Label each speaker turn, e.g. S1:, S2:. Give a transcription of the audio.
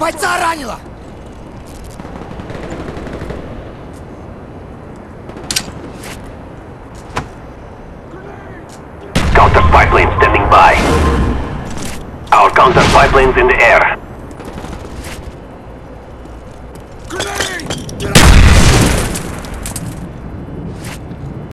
S1: Бойца ранило!
S2: Counter spy plane standing by. Our counter spy plane's in the air.